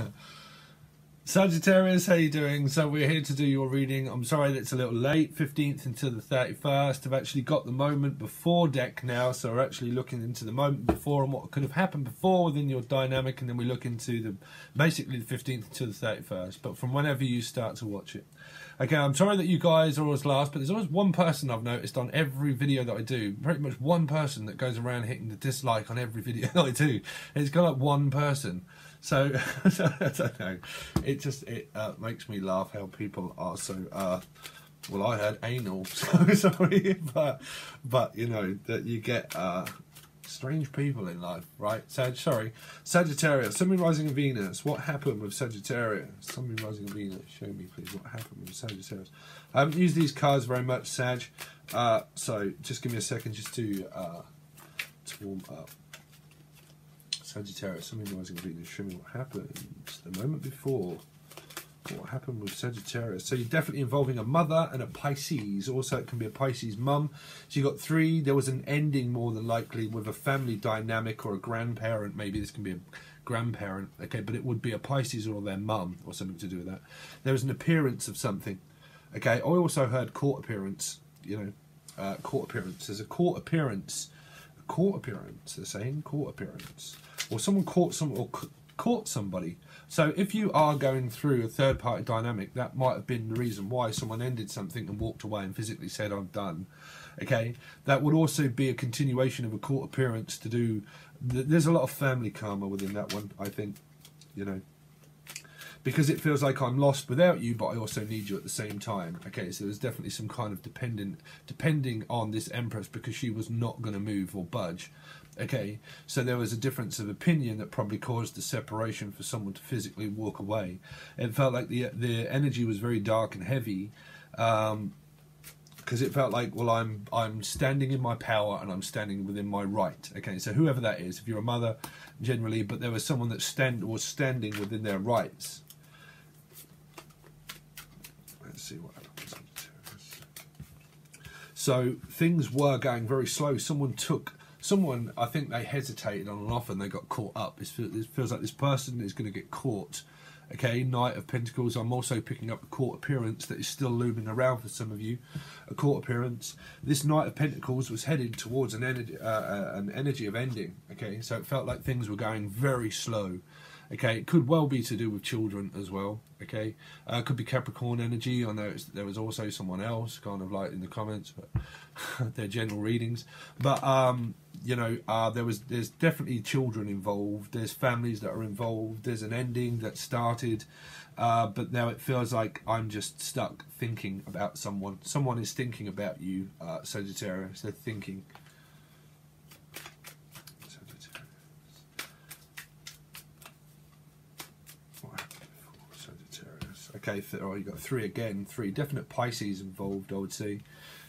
Sagittarius, how you doing? So we're here to do your reading. I'm sorry that it's a little late, 15th into the 31st. I've actually got the moment before deck now, so we're actually looking into the moment before and what could have happened before within your dynamic, and then we look into the basically the 15th to the 31st, but from whenever you start to watch it. Okay, I'm sorry that you guys are always last, but there's always one person I've noticed on every video that I do. Pretty much one person that goes around hitting the dislike on every video that I do. It's got like one person. So, I don't know. It just it uh, makes me laugh how people are so. Uh, well, I heard anal, so sorry, but but you know that you get uh, strange people in life, right? Sag, sorry, Sagittarius. Sun, rising in Venus. What happened with Sagittarius? Sun, rising in Venus. Show me, please, what happened with Sagittarius. I haven't used these cards very much, Sag. Uh, so just give me a second just to uh, to warm up. Sagittarius, something rising Venus, show me what happened the moment before. What happened with Sagittarius? So you're definitely involving a mother and a Pisces. Also, it can be a Pisces mum. So you got three. There was an ending more than likely with a family dynamic or a grandparent. Maybe this can be a grandparent. Okay, but it would be a Pisces or their mum or something to do with that. There was an appearance of something. Okay, I also heard court appearance. You know, uh, court appearance. There's a court appearance. A court appearance. They're saying court appearance or someone caught some or caught somebody. So if you are going through a third party dynamic, that might have been the reason why someone ended something and walked away and physically said, "I'm done." Okay, that would also be a continuation of a court appearance to do. There's a lot of family karma within that one, I think. You know, because it feels like I'm lost without you, but I also need you at the same time. Okay, so there's definitely some kind of dependent, depending on this Empress because she was not going to move or budge. Okay, so there was a difference of opinion that probably caused the separation for someone to physically walk away. It felt like the the energy was very dark and heavy. Um, because it felt like well I'm I'm standing in my power and I'm standing within my right. Okay, so whoever that is, if you're a mother, generally, but there was someone that stand was standing within their rights. Let's see what. So things were going very slow. Someone took someone, I think they hesitated on and off and they got caught up. It feels like this person is going to get caught. Okay, Knight of Pentacles. I'm also picking up a court appearance that is still looming around for some of you. A court appearance. This Knight of Pentacles was headed towards an energy, uh, uh, an energy of ending. Okay, so it felt like things were going very slow. Okay, it could well be to do with children as well. Okay, uh, could be Capricorn energy. I know there was also someone else, kind of like in the comments, but they're general readings. But um, you know, uh, there was there's definitely children involved. There's families that are involved. There's an ending that started, uh, but now it feels like I'm just stuck thinking about someone. Someone is thinking about you, uh, Sagittarius. They're thinking. Okay, th- oh, you got three again. Three definite Pisces involved, I would say.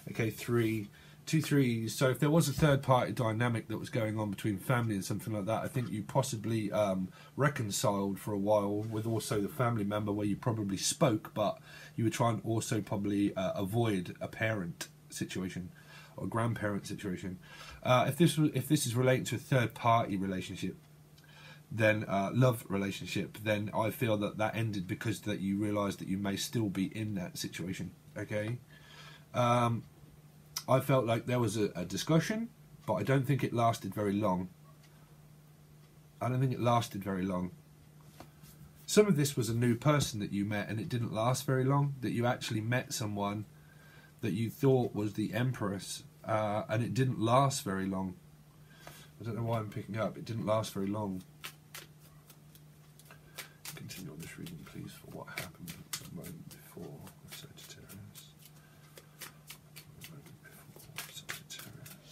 Okay, three, two threes. So if there was a third party dynamic that was going on between family and something like that, I think you possibly um, reconciled for a while with also the family member where you probably spoke, but you were trying to also probably uh, avoid a parent situation or grandparent situation. Uh, if this if this is relating to a third party relationship, then uh, love relationship, then I feel that that ended because that you realised that you may still be in that situation. Okay, um, I felt like there was a, a discussion, but I don't think it lasted very long. I don't think it lasted very long. Some of this was a new person that you met, and it didn't last very long. That you actually met someone that you thought was the Empress, uh, and it didn't last very long. I don't know why I'm picking up. It didn't last very long continue on this reading, please, for what happened the moment before with Sagittarius. The moment before Sagittarius.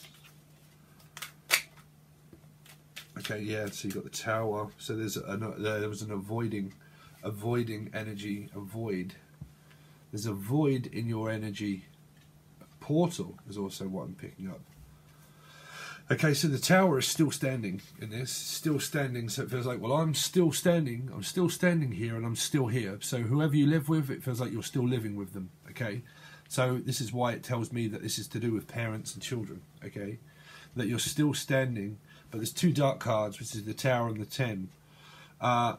Okay, yeah. So you got the tower. So there's a, uh, there was an avoiding, avoiding energy, avoid. There's a void in your energy. Portal is also what I'm picking up. Okay, so the tower is still standing in this, still standing. So it feels like, well, I'm still standing. I'm still standing here, and I'm still here. So whoever you live with, it feels like you're still living with them. Okay, so this is why it tells me that this is to do with parents and children. Okay, that you're still standing, but there's two dark cards, which is the tower and the ten. Uh,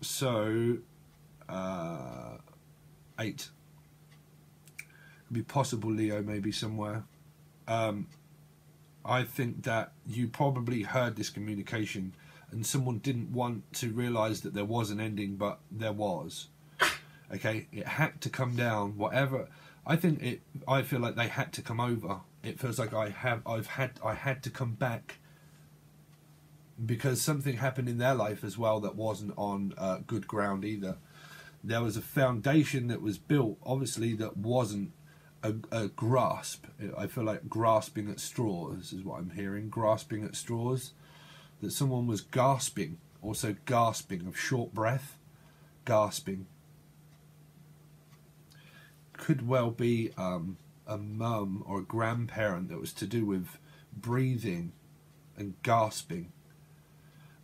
so uh, eight. Could be possible Leo maybe somewhere. Um, I think that you probably heard this communication and someone didn't want to realize that there was an ending, but there was. Okay, it had to come down. Whatever. I think it. I feel like they had to come over. It feels like I have. I've had. I had to come back because something happened in their life as well that wasn't on uh, good ground either. There was a foundation that was built, obviously, that wasn't a, a, grasp. I feel like grasping at straws is what I'm hearing. Grasping at straws. That someone was gasping, also gasping of short breath, gasping. Could well be um, a mum or a grandparent that was to do with breathing and gasping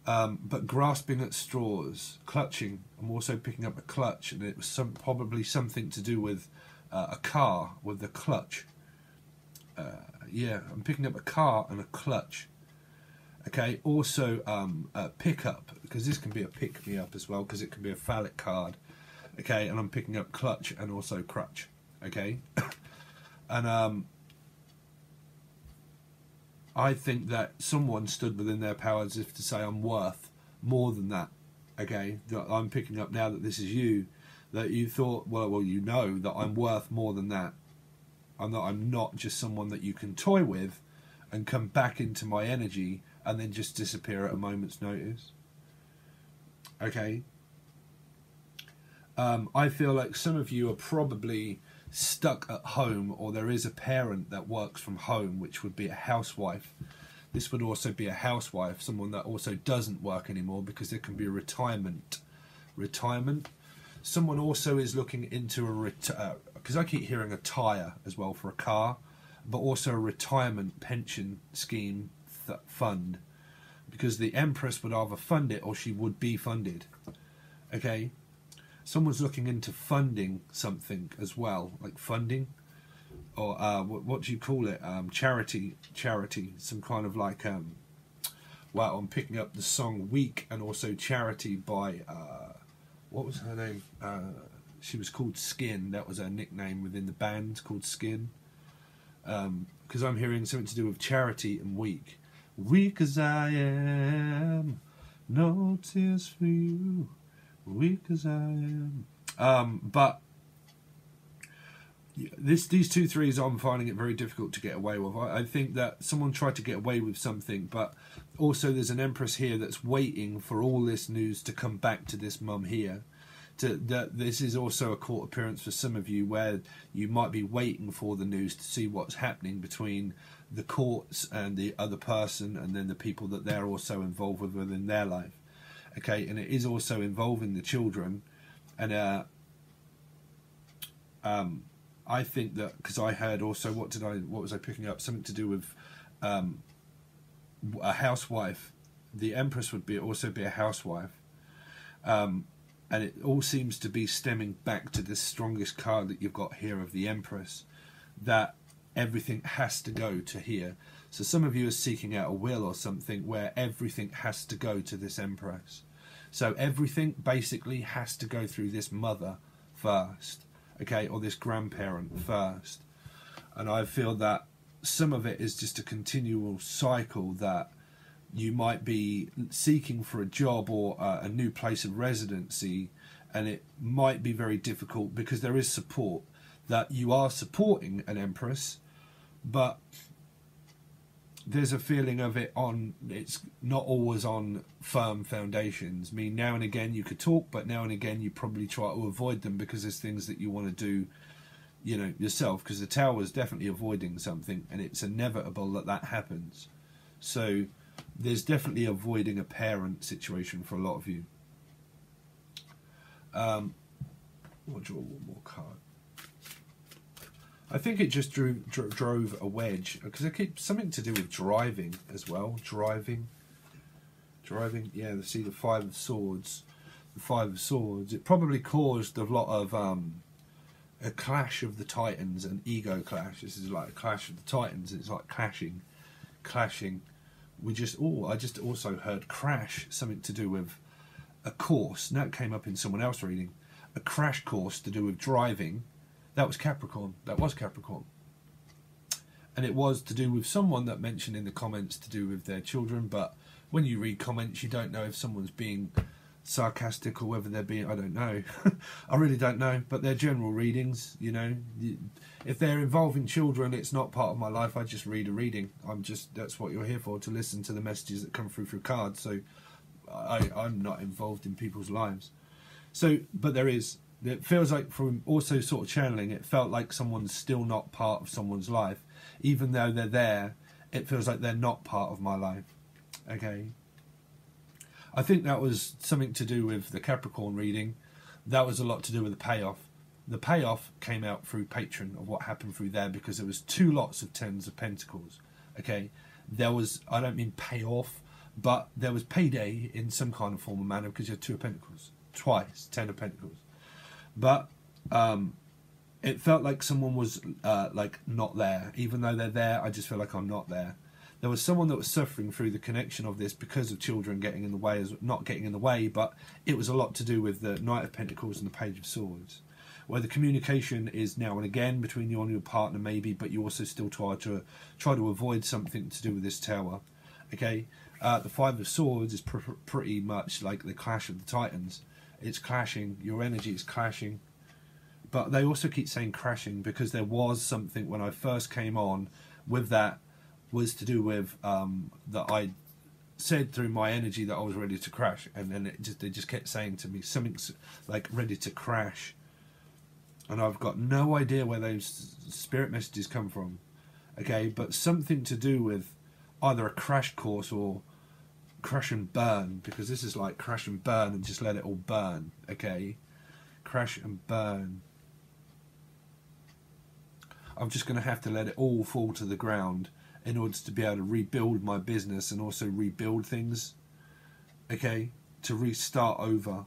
um, but grasping at straws, clutching. I'm also picking up a clutch, and it was some, probably something to do with uh, a car with the clutch. Uh, yeah, I'm picking up a car and a clutch. Okay, also um, a pickup because this can be a pick me up as well because it can be a phallic card. Okay, and I'm picking up clutch and also crutch. Okay, and um, I think that someone stood within their power as if to say, I'm worth more than that. Okay, that I'm picking up now that this is you, that you thought, well, well, you know that I'm worth more than that. I'm not, I'm not just someone that you can toy with and come back into my energy and then just disappear at a moment's notice. Okay. Um, I feel like some of you are probably stuck at home or there is a parent that works from home, which would be a housewife. This would also be a housewife, someone that also doesn't work anymore because there can be a retirement. Retirement. Someone also is looking into a retire because uh, I keep hearing a tire as well for a car, but also a retirement pension scheme fund because the Empress would either fund it or she would be funded. Okay, someone's looking into funding something as well, like funding, or uh, what, what, do you call it? Um, charity, charity, some kind of like. Um, well, I'm picking up the song "Weak" and also "Charity" by uh, what was her name? Uh, she was called Skin. That was her nickname within the band, called Skin. Because um, I'm hearing something to do with charity and weak. Weak as I am, no tears for you weak as I am. Um, but this these two threes, I'm finding it very difficult to get away with. I, I, think that someone tried to get away with something, but also there's an empress here that's waiting for all this news to come back to this mum here. To, that this is also a court appearance for some of you where you might be waiting for the news to see what's happening between the courts and the other person and then the people that they're also involved with within their life okay, and it is also involving the children, and uh, um, I think that because I heard also what did I what was I picking up something to do with um, a housewife. The empress would be also be a housewife, um, and it all seems to be stemming back to this strongest card that you've got here of the empress, that everything has to go to here. So some of you are seeking out a will or something where everything has to go to this empress. So everything basically has to go through this mother first, okay, or this grandparent first. And I feel that some of it is just a continual cycle that you might be seeking for a job or a new place of residency, and it might be very difficult because there is support that you are supporting an empress, but there's a feeling of it on it's not always on firm foundations. I mean, now and again you could talk, but now and again you probably try to avoid them because there's things that you want to do, you know, yourself. Because the tower is definitely avoiding something, and it's inevitable that that happens. So there's definitely avoiding a parent situation for a lot of you. Um, we'll draw one more card. I think it just drew, dro- drove a wedge because it keeps something to do with driving as well. Driving, driving. Yeah, see the five of swords, the five of swords. It probably caused a lot of um, a clash of the titans, an ego clash. This is like a clash of the titans. It's like clashing, clashing. We just oh, I just also heard crash. Something to do with a course, and that came up in someone else reading, a crash course to do with driving. That was Capricorn. That was Capricorn. And it was to do with someone that mentioned in the comments to do with their children, but when you read comments, you don't know if someone's being sarcastic or whether they're being, I don't know. I really don't know, but they're general readings, you know. If they're involving children, it's not part of my life. I just read a reading. I'm just, that's what you're here for, to listen to the messages that come through through cards. So I, I'm not involved in people's lives. So, but there is, it feels like from also sort of channeling, it felt like someone's still not part of someone's life. Even though they're there, it feels like they're not part of my life. Okay. I think that was something to do with the Capricorn reading. That was a lot to do with the payoff. The payoff came out through Patreon of what happened through there because there was two lots of tens of pentacles. Okay, there was I don't mean payoff, but there was payday in some kind of form of manner because you had two of pentacles twice, ten of pentacles. But um, it felt like someone was uh, like not there, even though they're there. I just feel like I'm not there there was someone that was suffering through the connection of this because of children getting in the way, as not getting in the way, but it was a lot to do with the Knight of Pentacles and the Page of Swords, where the communication is now and again between you and your partner, maybe, but you also still try to try to avoid something to do with this tower. Okay, uh, the Five of Swords is pr- pretty much like the Clash of the Titans. It's clashing. Your energy is clashing. But they also keep saying crashing because there was something when I first came on with that was to do with um, that I said through my energy that I was ready to crash, and then it just they just kept saying to me something's like ready to crash, and I've got no idea where those spirit messages come from. Okay, but something to do with either a crash course or crash and burn because this is like crash and burn and just let it all burn. Okay, crash and burn. I'm just going to have to let it all fall to the ground in order to be able to rebuild my business and also rebuild things. Okay, to restart over.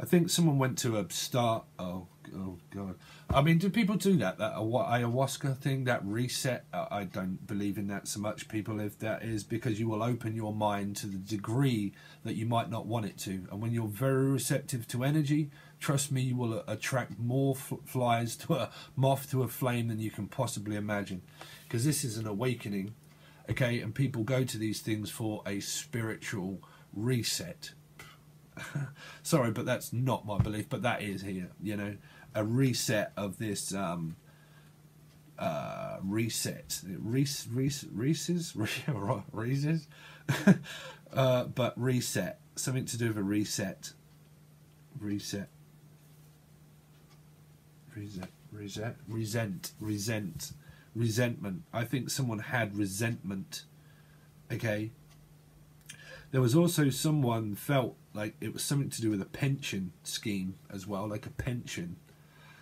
I think someone went to a start. Oh, oh God! I mean, do people do that? That ayahuasca thing, that reset? I don't believe in that so much. People, if that is because you will open your mind to the degree that you might not want it to, and when you're very receptive to energy, trust me, you will attract more flies to a moth to a flame than you can possibly imagine because this is an awakening, okay? And people go to these things for a spiritual reset. Sorry, but that's not my belief, but that is here, you know, a reset of this um, uh, reset. Reese, Reese, Reese's? Reese's? uh, but reset. Something to do with a reset. Reset. Reset. Reset. Resent. Resent resentment. I think someone had resentment. Okay. There was also someone felt like it was something to do with a pension scheme as well, like a pension,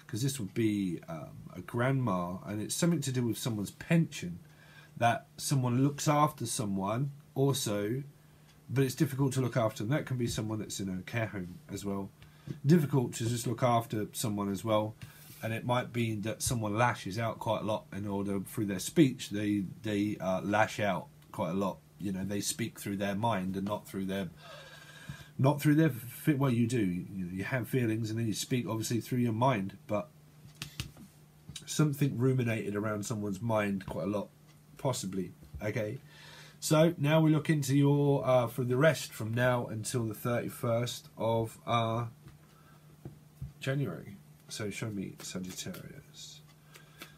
because this would be um, a grandma, and it's something to do with someone's pension. That someone looks after someone also, but it's difficult to look after them. That can be someone that's in a care home as well. Difficult to just look after someone as well and it might be that someone lashes out quite a lot in order through their speech they they uh, lash out quite a lot you know they speak through their mind and not through their not through their well you do you, have feelings and then you speak obviously through your mind but something ruminated around someone's mind quite a lot possibly okay so now we look into your uh, for the rest from now until the 31st of uh, January so show me Sagittarius.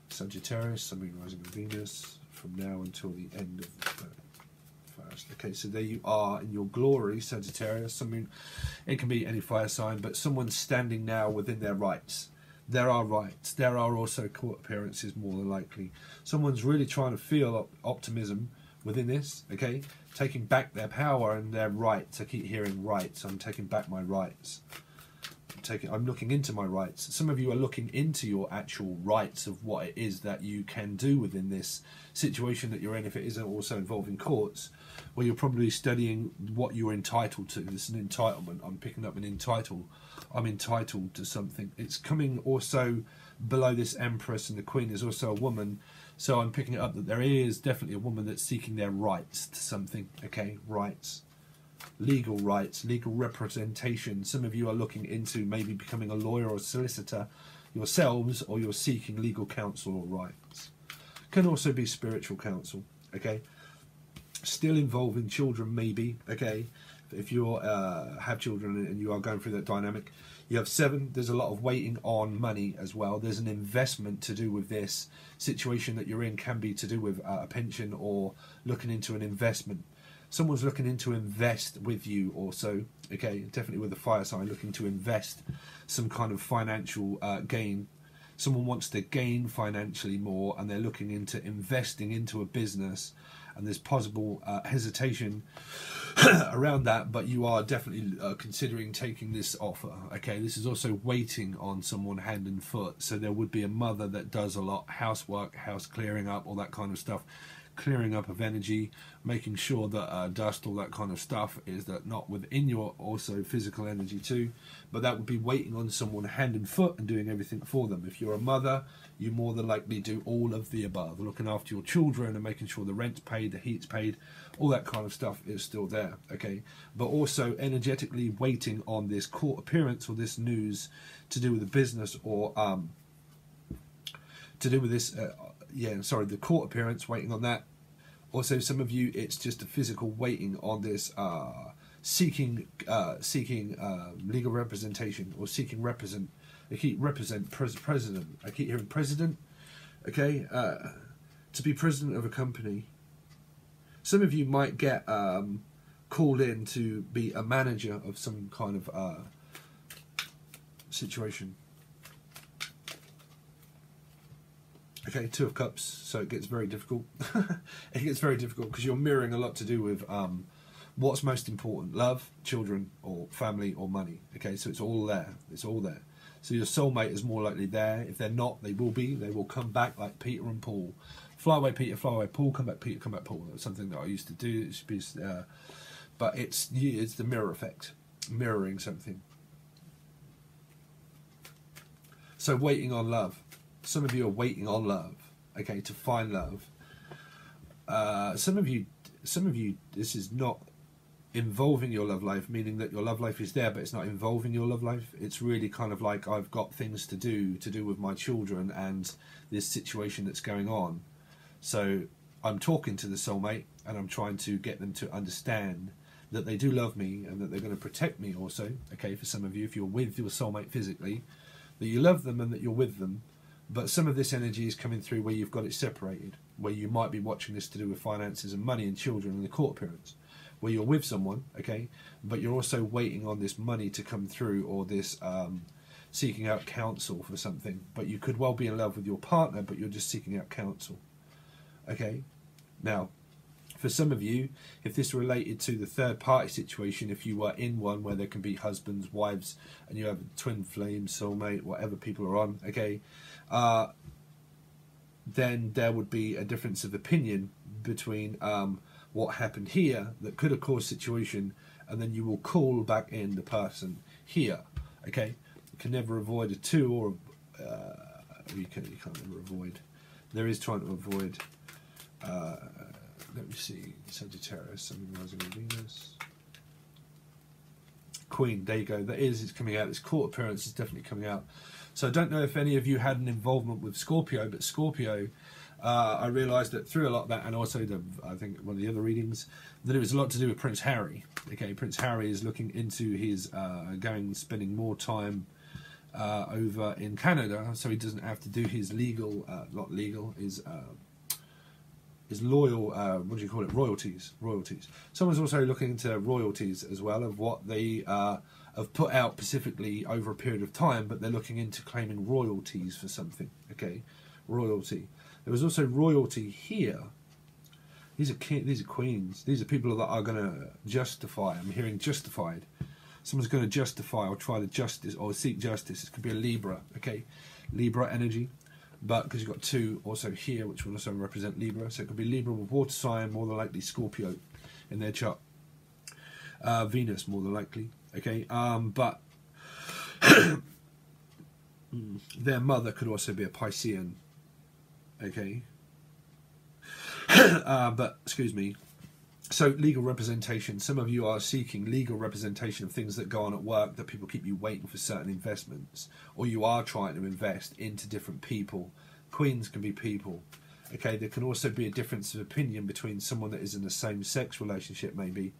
Sagittarius, Sun, Rising, and Venus from now until the end of the first. Okay, so there you are in your glory, Sagittarius. I mean, it can be any fire sign, but someone's standing now within their rights. There are rights. There are also court appearances, more than likely. Someone's really trying to feel op- optimism within this, okay? Taking back their power and their rights. I keep hearing rights. I'm taking back my rights taking I'm looking into my rights. Some of you are looking into your actual rights of what it is that you can do within this situation that you're in if it isn't also involving courts where you're probably studying what you're entitled to. It's an entitlement. I'm picking up an entitled I'm entitled to something. It's coming also below this empress and the queen is also a woman. So I'm picking it up that there is definitely a woman that's seeking their rights to something. Okay, rights legal rights, legal representation. Some of you are looking into maybe becoming a lawyer or solicitor yourselves, or you're seeking legal counsel or rights. Can also be spiritual counsel. Okay, still involving children, maybe. Okay, if you uh, have children and you are going through that dynamic, you have seven. There's a lot of waiting on money as well. There's an investment to do with this situation that you're in. Can be to do with uh, a pension or looking into an investment. Someone's looking into invest with you also. Okay, definitely with the fire sign, looking to invest some kind of financial uh, gain. Someone wants to gain financially more, and they're looking into investing into a business and there's possible uh, hesitation around that, but you are definitely uh, considering taking this offer. Okay, this is also waiting on someone hand and foot. So there would be a mother that does a lot housework, house clearing up, all that kind of stuff clearing up of energy, making sure that uh, dust, all that kind of stuff, is that not within your also physical energy too, but that would be waiting on someone hand and foot and doing everything for them. If you're a mother, you more than likely do all of the above, looking after your children and making sure the rent's paid, the heat's paid, all that kind of stuff is still there. Okay, but also energetically waiting on this court appearance or this news to do with the business or um, to do with this. Uh, yeah, sorry, the court appearance, waiting on that. Also, some of you, it's just a physical waiting on this, uh, seeking uh, seeking uh, legal representation or seeking represent. I keep represent pres- president. I keep hearing president. Okay, uh, to be president of a company. Some of you might get um, called in to be a manager of some kind of uh, situation. Okay, two of cups, so it gets very difficult. it gets very difficult because you're mirroring a lot to do with um, what's most important: love, children, or family, or money. Okay, so it's all there. It's all there. So your soulmate is more likely there. If they're not, they will be. They will come back like Peter and Paul. Fly away, Peter. Fly away, Paul. Come back, Peter. Come back, Paul. That's something that I used to do. It be, uh, but it's it's the mirror effect, mirroring something. So waiting on love some of you are waiting on love, okay, to find love. Uh, some of you, some of you, this is not involving your love life, meaning that your love life is there, but it's not involving your love life. It's really kind of like I've got things to do to do with my children and this situation that's going on. So I'm talking to the soulmate and I'm trying to get them to understand that they do love me and that they're going to protect me also. Okay, for some of you, if you're with your soulmate physically, that you love them and that you're with them but some of this energy is coming through where you've got it separated, where you might be watching this to do with finances and money and children and the court appearance, where you're with someone, okay, but you're also waiting on this money to come through or this um, seeking out counsel for something. But you could well be in love with your partner, but you're just seeking out counsel, okay. Now, for some of you, if this related to the third party situation, if you were in one where there can be husbands, wives, and you have twin flame, soulmate, whatever people are on, okay, uh, then there would be a difference of opinion between um, what happened here that could have caused situation, and then you will call back in the person here. Okay, you can never avoid a two or uh, you can you can't never avoid. There is trying to avoid. Uh, let me see, Sagittarius, rising in Venus. Queen, there you go. That is, it's coming out. This court appearance is definitely coming out. So I don't know if any of you had an involvement with Scorpio, but Scorpio, uh, I realised that through a lot of that, and also the, I think one of the other readings, that it was a lot to do with Prince Harry. Okay, Prince Harry is looking into his uh, going, spending more time uh, over in Canada, so he doesn't have to do his legal, uh, not legal, his uh, his loyal, uh, what do you call it, royalties, royalties. Someone's also looking into royalties as well of what they uh, have put out specifically over a period of time, but they're looking into claiming royalties for something. Okay, royalty. There was also royalty here. These are these are queens. These are people that are going to justify. I'm hearing justified. Someone's going to justify or try to justice or seek justice. It could be a Libra. Okay, Libra energy. But because you've got two also here, which will also represent Libra, so it could be Libra with water sign, more than likely Scorpio in their chart. Uh, Venus, more than likely. Okay, um, but their mother could also be a Piscean. Okay, uh, but excuse me, so legal representation. Some of you are seeking legal representation of things that go on at work that people keep you waiting for certain investments, or you are trying to invest into different people. Queens can be people. Okay, there can also be a difference of opinion between someone that is in the same sex relationship, maybe.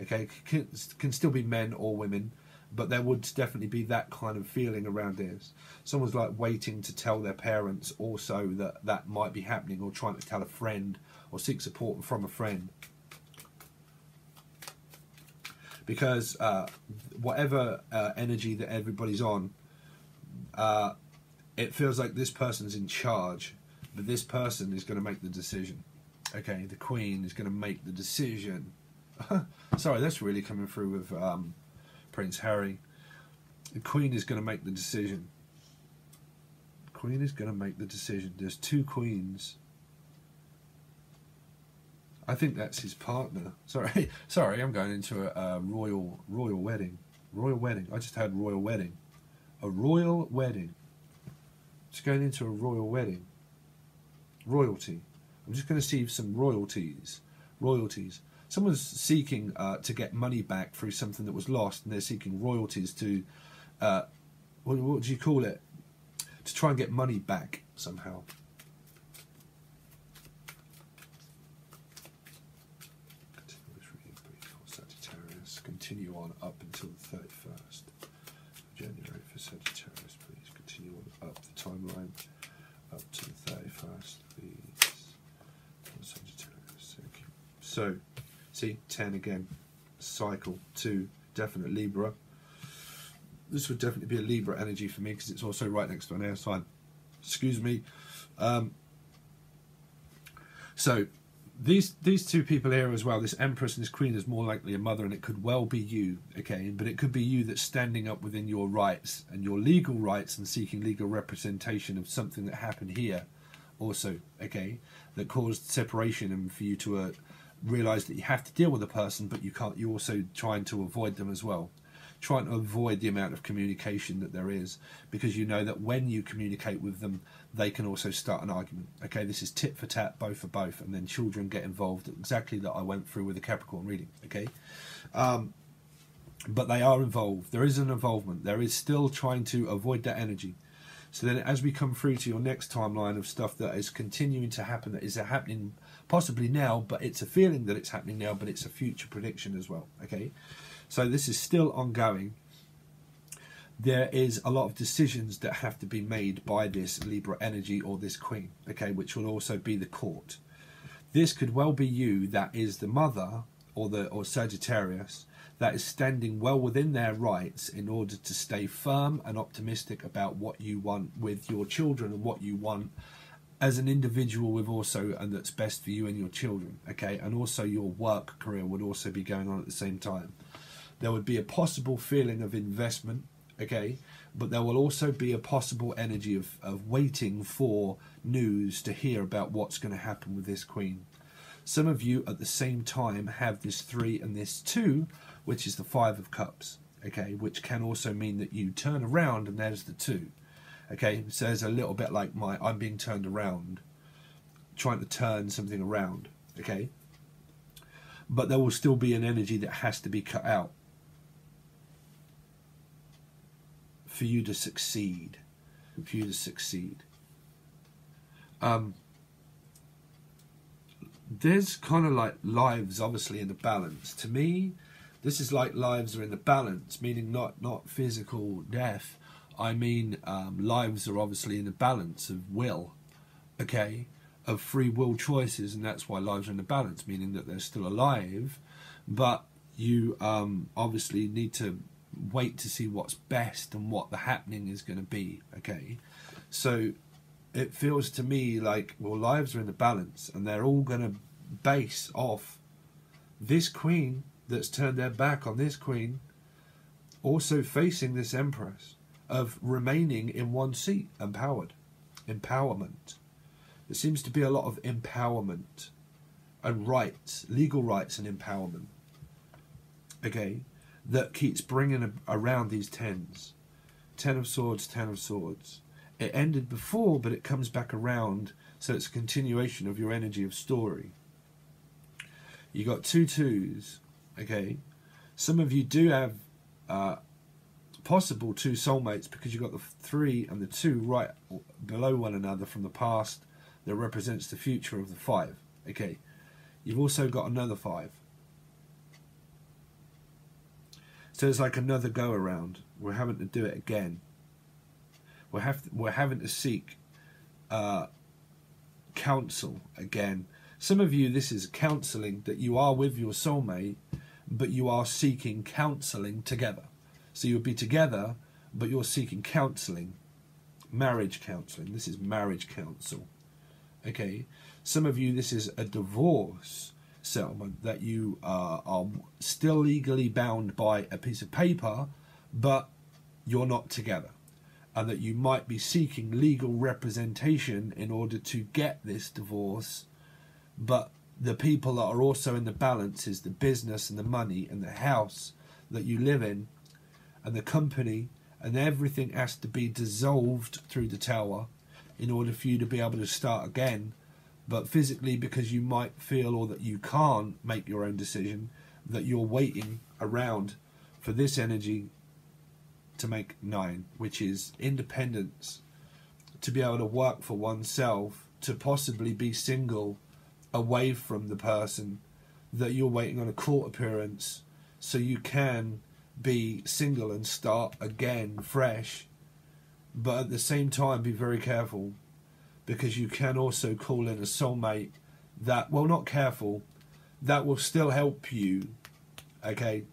Okay, can, can still be men or women, but there would definitely be that kind of feeling around this. Someone's like waiting to tell their parents also that that might be happening, or trying to tell a friend or seek support from a friend because uh, whatever uh, energy that everybody's on, uh, it feels like this person's in charge, but this person is going to make the decision. Okay, the Queen is going to make the decision. Sorry, that's really coming through with um, Prince Harry. The Queen is going to make the decision. The Queen is going to make the decision. There's two queens I think that's his partner. Sorry, sorry, I'm going into a, a, royal royal wedding. Royal wedding. I just had royal wedding. A royal wedding. Just going into a royal wedding. Royalty. I'm just going to see some royalties. Royalties. Someone's seeking uh, to get money back through something that was lost, and they're seeking royalties to, uh, what, what do you call it? To try and get money back somehow. continue on up until the 31st of January for Sagittarius, please. Continue on up the timeline up to the 31st, please. For Sagittarius, thank you. So, see, 10 again, cycle, 2, definite Libra. This would definitely be a Libra energy for me because it's also right next to an air sign. Excuse me. Um, so, these these two people here as well, this Empress and this Queen, is more likely a mother, and it could well be you, okay? But it could be you that's standing up within your rights and your legal rights and seeking legal representation of something that happened here, also, okay? That caused separation and for you to uh, realize that you have to deal with a person, but you can't. You're also trying to avoid them as well trying to avoid the amount of communication that there is because you know that when you communicate with them, they can also start an argument. Okay, this is tit for tat, both for both, and then children get involved exactly that I went through with the Capricorn reading. Okay, um, but they are involved. There is an involvement. There is still trying to avoid that energy. So then, as we come through to your next timeline of stuff that is continuing to happen, that is happening possibly now, but it's a feeling that it's happening now, but it's a future prediction as well. Okay, so this is still ongoing. There is a lot of decisions that have to be made by this Libra energy or this Queen, okay, which will also be the court. This could well be you that is the mother or the or Sagittarius that is standing well within their rights in order to stay firm and optimistic about what you want with your children and what you want as an individual with also and that's best for you and your children okay? And also your work career would also be going on at the same time. There would be a possible feeling of investment, okay, but there will also be a possible energy of, of waiting for news to hear about what's going to happen with this queen. Some of you at the same time have this three and this two, which is the five of cups, okay, which can also mean that you turn around and there's the two, okay. So it's a little bit like my I'm being turned around, trying to turn something around, okay. But there will still be an energy that has to be cut out for you to succeed. For you to succeed. Um, there's kind of like lives obviously in the balance. To me, this is like lives are in the balance, meaning not not physical death. I mean um, lives are obviously in the balance of will, okay, of free will choices, and that's why lives are in the balance, meaning that they're still alive, but you um, obviously need to wait to see what's best and what the happening is going to be. Okay, so it feels to me like well, lives are in the balance, and they're all going to base off this queen that's turned their back on this queen, also facing this empress of remaining in one seat, empowered, empowerment. There seems to be a lot of empowerment and rights, legal rights and empowerment. Okay, that keeps bringing around these tens. Ten of Swords, Ten of Swords. It ended before, but it comes back around, so it's a continuation of your energy of story. You got two twos. Okay. Some of you do have uh, possible two soulmates because you've got the three and the two right below one another from the past that represents the future of the five. Okay. You've also got another five. So it's like another go around. We're having to do it again. We're have to, we're having to seek uh, counsel again. Some of you, this is counseling that you are with your soulmate, but you are seeking counseling together. So you'll be together, but you're seeking counseling, marriage counseling. This is marriage counsel. Okay. Some of you, this is a divorce settlement that you uh, are still legally bound by a piece of paper, but you're not together. And that you might be seeking legal representation in order to get this divorce, but the people that are also in the balance is the business and the money and the house that you live in and the company and everything has to be dissolved through the tower in order for you to be able to start again. But physically because you might feel or that you can't make your own decision that you're waiting around for this energy to make nine which is independence. To be able to work for oneself to possibly be single away from the person that you're waiting on a court appearance so you can be single and start again fresh but at the same time be very careful because you can also call in a soulmate that well not careful that will still help you okay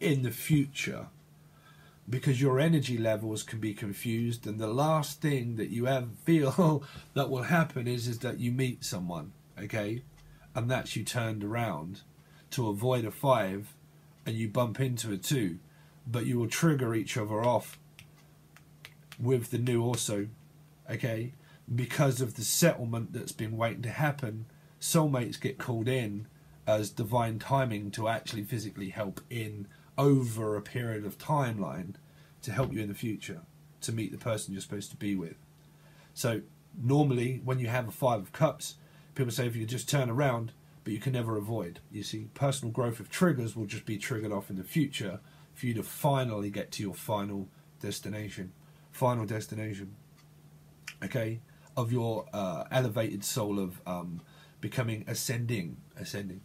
in the future because your energy levels can be confused and the last thing that you ever feel that will happen is is that you meet someone okay and that's you turned around to avoid a five and you bump into a two but you will trigger each other off with the new also okay because of the settlement that's been waiting to happen, soulmates get called in as divine timing to actually physically help in over a period of timeline to help you in the future to meet the person you're supposed to be with. So normally when you have a five of cups, people say if you just turn around, but you can never avoid. You see, personal growth of triggers will just be triggered off in the future for you to finally get to your final destination. Final destination. Okay? of your uh, elevated soul of um, becoming ascending, ascending.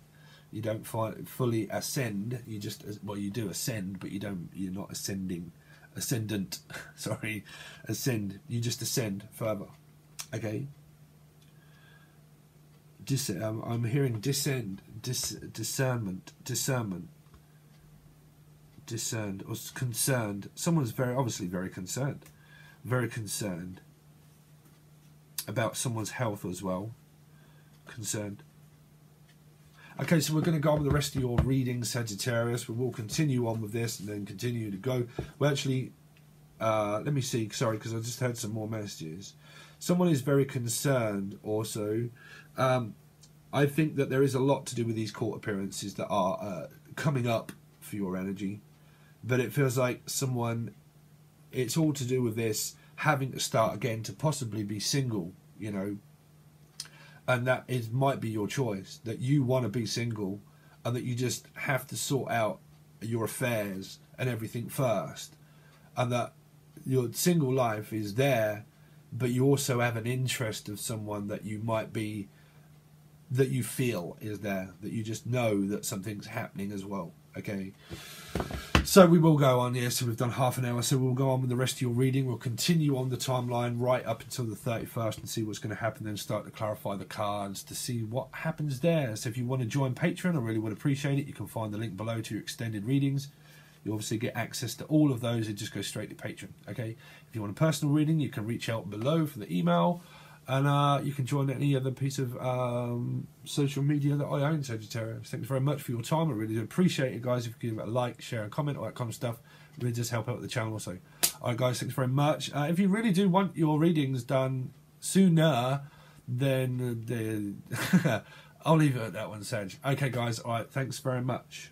You don't fully ascend. You just well, you do ascend, but you don't. You're not ascending, ascendant. Sorry, ascend. You just ascend further. Okay. Dis- um, I'm hearing descend, dis- discernment, discernment, discerned or concerned. Someone's very obviously very concerned, very concerned about someone's health as well. Concerned. Okay, so we're going to go on with the rest of your reading, Sagittarius. We will continue on with this and then continue to go. Well, actually, uh, let me see. Sorry, because I just heard some more messages. Someone is very concerned also. Um, I think that there is a lot to do with these court appearances that are uh, coming up for your energy. But it feels like someone, it's all to do with this having to start again to possibly be single, you know, and that is might be your choice that you want to be single and that you just have to sort out your affairs and everything first and that your single life is there but you also have an interest of someone that you might be that you feel is there that you just know that something's happening as well okay so we will go on, yeah. So we've done half an hour. So we'll go on with the rest of your reading. We'll continue on the timeline right up until the 31st and see what's going to happen. Then start to clarify the cards to see what happens there. So if you want to join Patreon, I really would appreciate it. You can find the link below to your extended readings. You obviously get access to all of those. It just goes straight to Patreon. Okay. If you want a personal reading, you can reach out below for the email and uh, you can join any other piece of um, social media that I own, Sagittarius. Thanks very much for your time. I really do appreciate it, guys. If you give it a like, share, and comment, all that kind of stuff, it really does help out the channel also. All right, guys, thanks very much. Uh, if you really do want your readings done sooner, then uh, I'll leave it at that one, Sag. Okay, guys, all right, thanks very much.